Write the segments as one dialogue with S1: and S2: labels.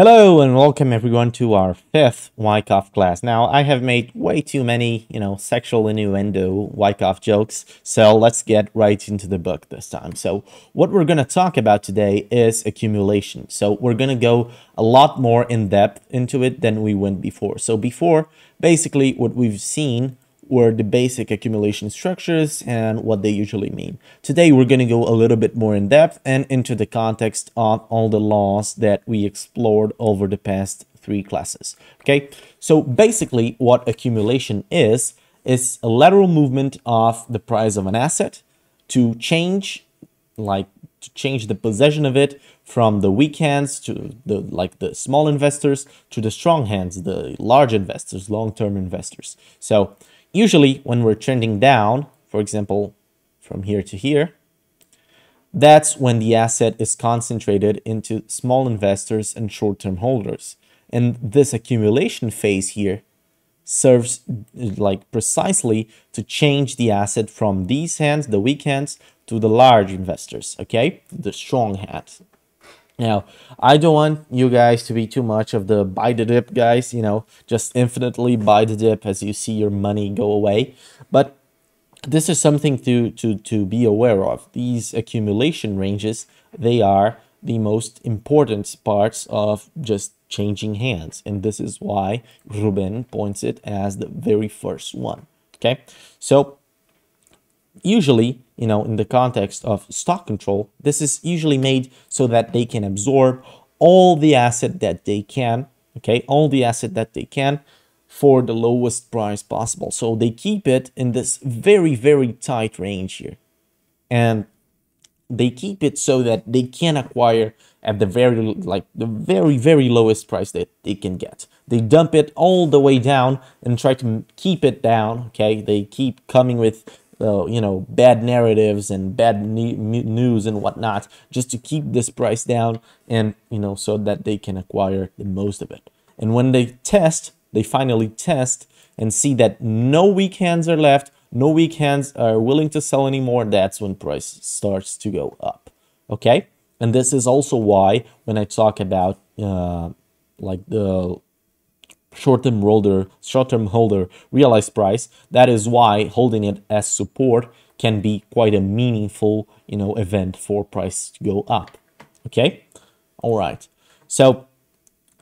S1: Hello and welcome everyone to our fifth Wyckoff class. Now, I have made way too many, you know, sexual innuendo Wyckoff jokes, so let's get right into the book this time. So, what we're going to talk about today is accumulation. So, we're going to go a lot more in depth into it than we went before. So, before, basically, what we've seen were the basic accumulation structures and what they usually mean. Today, we're going to go a little bit more in depth and into the context of all the laws that we explored over the past three classes. Okay, so basically what accumulation is, is a lateral movement of the price of an asset to change, like to change the possession of it from the weak hands to the like the small investors to the strong hands, the large investors, long-term investors. So Usually when we're trending down, for example, from here to here, that's when the asset is concentrated into small investors and short-term holders. And this accumulation phase here serves like precisely to change the asset from these hands, the weak hands, to the large investors, okay? The strong hands. Now, I don't want you guys to be too much of the buy the dip guys, you know, just infinitely buy the dip as you see your money go away. But this is something to, to, to be aware of. These accumulation ranges, they are the most important parts of just changing hands. And this is why Ruben points it as the very first one. Okay, so usually you know, in the context of stock control, this is usually made so that they can absorb all the asset that they can, okay, all the asset that they can for the lowest price possible. So they keep it in this very, very tight range here. And they keep it so that they can acquire at the very, like the very, very lowest price that they can get. They dump it all the way down and try to keep it down, okay? They keep coming with uh, you know, bad narratives and bad news and whatnot, just to keep this price down and, you know, so that they can acquire the most of it. And when they test, they finally test and see that no weak hands are left, no weak hands are willing to sell anymore, that's when price starts to go up. Okay? And this is also why when I talk about uh, like the short-term holder, short-term holder realized price. That is why holding it as support can be quite a meaningful, you know, event for price to go up. Okay, all right. So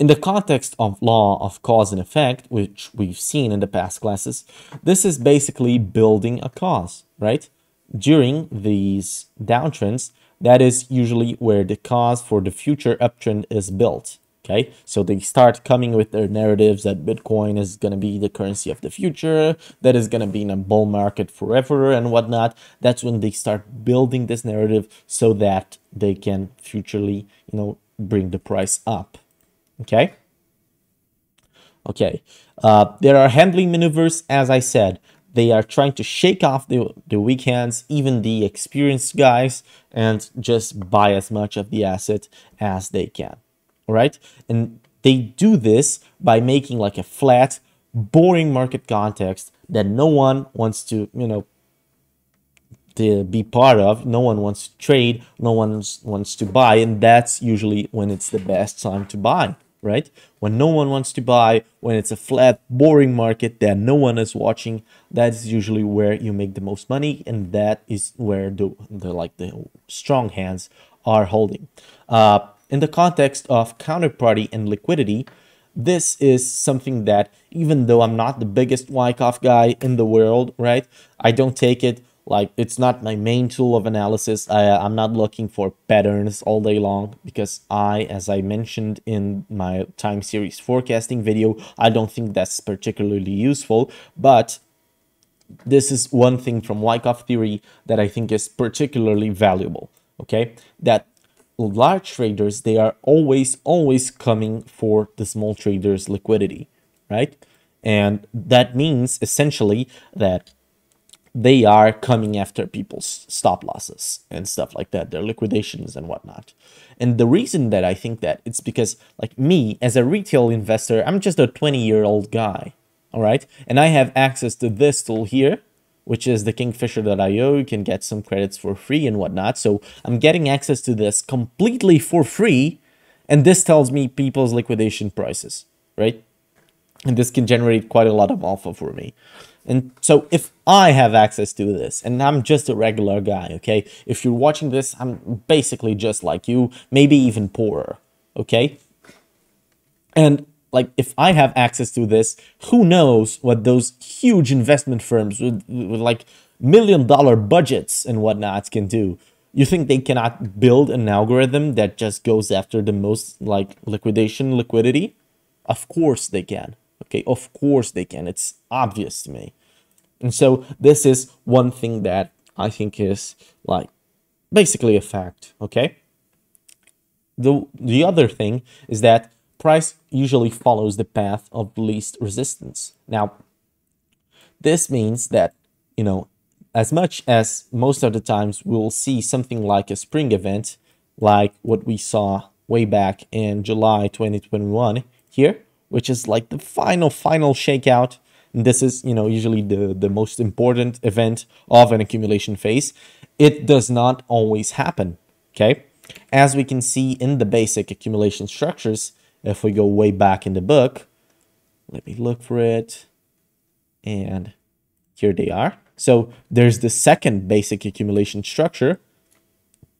S1: in the context of law of cause and effect, which we've seen in the past classes, this is basically building a cause, right? During these downtrends, that is usually where the cause for the future uptrend is built. Okay, so they start coming with their narratives that Bitcoin is going to be the currency of the future, that is going to be in a bull market forever and whatnot. That's when they start building this narrative so that they can futurely, you know, bring the price up. Okay. Okay. Uh, there are handling maneuvers, as I said. They are trying to shake off the, the weak hands, even the experienced guys, and just buy as much of the asset as they can right? And they do this by making like a flat, boring market context that no one wants to, you know, to be part of. No one wants to trade. No one wants to buy. And that's usually when it's the best time to buy, right? When no one wants to buy, when it's a flat, boring market that no one is watching, that's usually where you make the most money. And that is where the, the like the strong hands are holding. Uh, in the context of counterparty and liquidity, this is something that even though I'm not the biggest Wyckoff guy in the world, right? I don't take it like it's not my main tool of analysis. I, uh, I'm not looking for patterns all day long because I, as I mentioned in my time series forecasting video, I don't think that's particularly useful. But this is one thing from Wyckoff theory that I think is particularly valuable. Okay, that large traders, they are always, always coming for the small traders' liquidity, right? And that means essentially that they are coming after people's stop losses and stuff like that, their liquidations and whatnot. And the reason that I think that it's because like me as a retail investor, I'm just a 20 year old guy. All right. And I have access to this tool here which is the kingfisher.io. You can get some credits for free and whatnot. So I'm getting access to this completely for free. And this tells me people's liquidation prices, right? And this can generate quite a lot of alpha for me. And so if I have access to this and I'm just a regular guy, okay? If you're watching this, I'm basically just like you, maybe even poorer, okay? And like if I have access to this, who knows what those huge investment firms with, with like million dollar budgets and whatnot can do. You think they cannot build an algorithm that just goes after the most like liquidation liquidity? Of course they can. Okay, of course they can. It's obvious to me. And so this is one thing that I think is like basically a fact, okay? The the other thing is that price usually follows the path of least resistance. Now, this means that, you know, as much as most of the times we'll see something like a spring event, like what we saw way back in July 2021 here, which is like the final, final shakeout. And this is, you know, usually the, the most important event of an accumulation phase. It does not always happen, okay? As we can see in the basic accumulation structures, if we go way back in the book, let me look for it. And here they are. So there's the second basic accumulation structure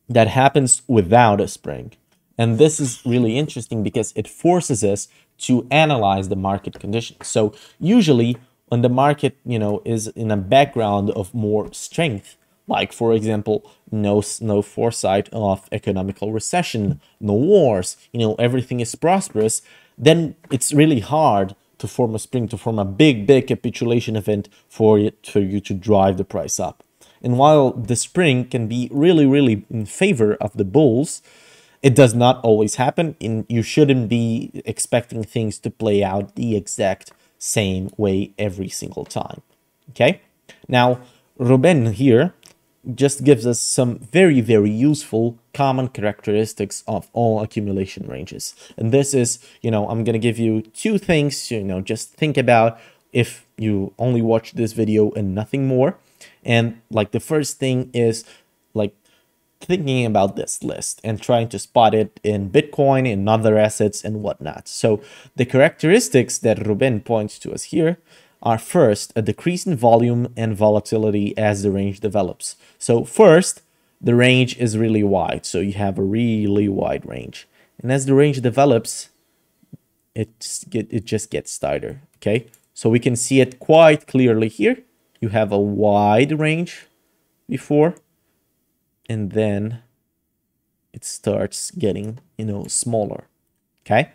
S1: that happens without a spring. And this is really interesting because it forces us to analyze the market conditions. So usually when the market, you know, is in a background of more strength, like for example, no no foresight of economical recession, no wars, you know, everything is prosperous, then it's really hard to form a spring, to form a big, big capitulation event for it for you to drive the price up. And while the spring can be really, really in favor of the bulls, it does not always happen, and you shouldn't be expecting things to play out the exact same way every single time. Okay? Now, Ruben here just gives us some very, very useful common characteristics of all accumulation ranges. And this is, you know, I'm going to give you two things, you know, just think about if you only watch this video and nothing more. And like the first thing is like thinking about this list and trying to spot it in Bitcoin and other assets and whatnot. So the characteristics that Ruben points to us here are first a decrease in volume and volatility as the range develops. So first, the range is really wide. So you have a really wide range. And as the range develops, it, it just gets tighter, okay? So we can see it quite clearly here. You have a wide range before, and then it starts getting, you know, smaller, okay?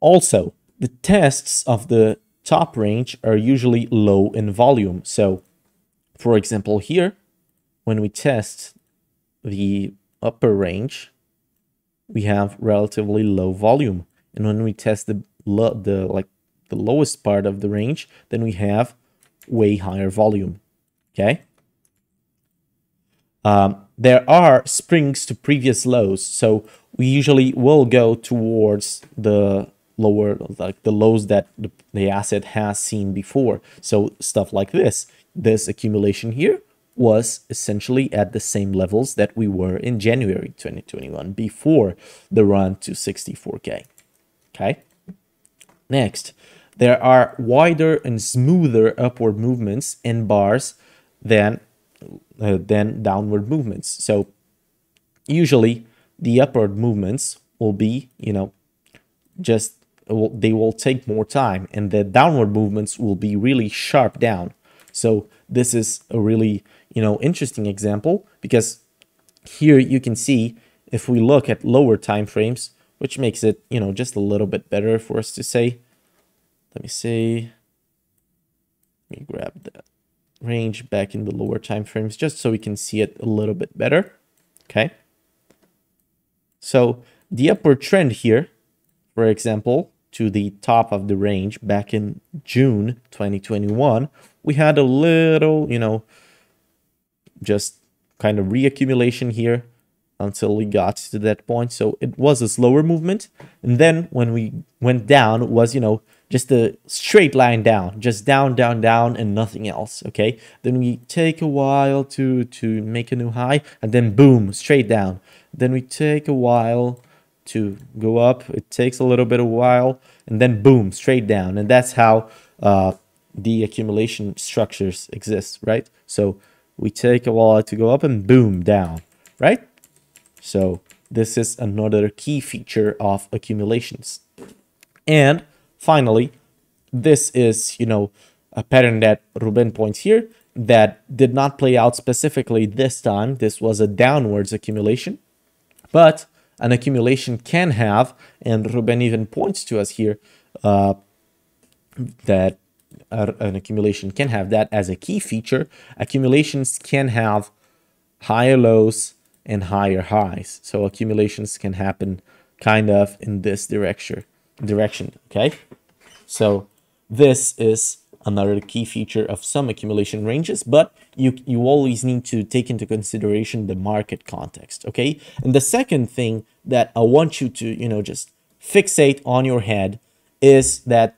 S1: Also, the tests of the top range are usually low in volume. So for example, here, when we test the upper range, we have relatively low volume. And when we test the, the like the lowest part of the range, then we have way higher volume. Okay. Um, there are springs to previous lows, so we usually will go towards the lower, like the lows that the, asset has seen before. So stuff like this, this accumulation here was essentially at the same levels that we were in January 2021 before the run to 64K. Okay. Next, there are wider and smoother upward movements in bars than, uh, than downward movements. So usually the upward movements will be, you know, just will, they will take more time and the downward movements will be really sharp down. So this is a really, you know, interesting example because here you can see if we look at lower time frames, which makes it, you know, just a little bit better for us to say. Let me see. Let me grab that range back in the lower time frames just so we can see it a little bit better. Okay. So the upward trend here, for example, to the top of the range back in June 2021, we had a little, you know, just kind of reaccumulation here until we got to that point. So it was a slower movement. And then when we went down, it was, you know, just a straight line down, just down, down, down, and nothing else. Okay. Then we take a while to, to make a new high and then boom, straight down. Then we take a while to go up. It takes a little bit of while and then boom, straight down. And that's how uh, the accumulation structures exist, right? So we take a while to go up and boom, down, right? So this is another key feature of accumulations. And finally, this is, you know, a pattern that Ruben points here that did not play out specifically this time. This was a downwards accumulation, but an accumulation can have, and Ruben even points to us here, uh, that an accumulation can have that as a key feature. Accumulations can have higher lows and higher highs. So accumulations can happen kind of in this direction, direction, okay? So this is another key feature of some accumulation ranges, but you, you always need to take into consideration the market context, okay? And the second thing that I want you to, you know, just fixate on your head is that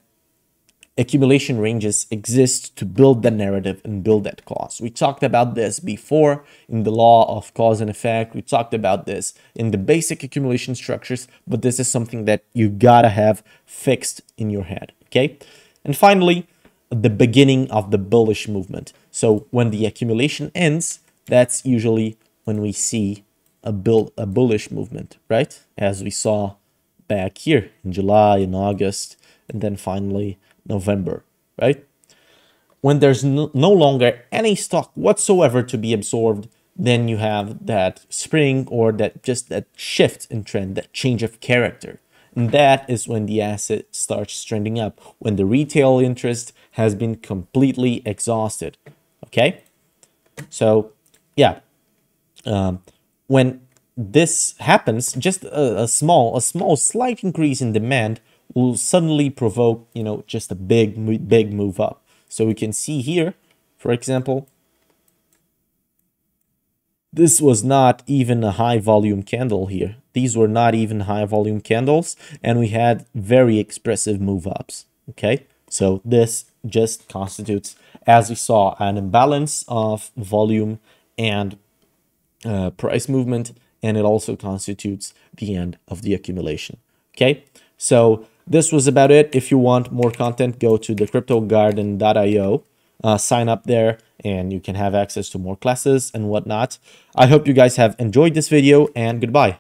S1: accumulation ranges exist to build the narrative and build that cause. We talked about this before in the law of cause and effect. We talked about this in the basic accumulation structures, but this is something that you gotta have fixed in your head, okay? And finally, the beginning of the bullish movement. So when the accumulation ends, that's usually when we see a bull, a bullish movement, right? As we saw back here in July and August, and then finally November, right? When there's no, no longer any stock whatsoever to be absorbed, then you have that spring or that just that shift in trend, that change of character. And that is when the asset starts trending up, when the retail interest has been completely exhausted. Okay? So, yeah. Um, when this happens, just a, a, small, a small slight increase in demand will suddenly provoke, you know, just a big, big move up. So we can see here, for example, this was not even a high volume candle here. These were not even high volume candles, and we had very expressive move ups. Okay, so this just constitutes, as we saw, an imbalance of volume and uh, price movement, and it also constitutes the end of the accumulation. Okay, so this was about it. If you want more content, go to thecryptogarden.io, uh, sign up there, and you can have access to more classes and whatnot. I hope you guys have enjoyed this video, and goodbye.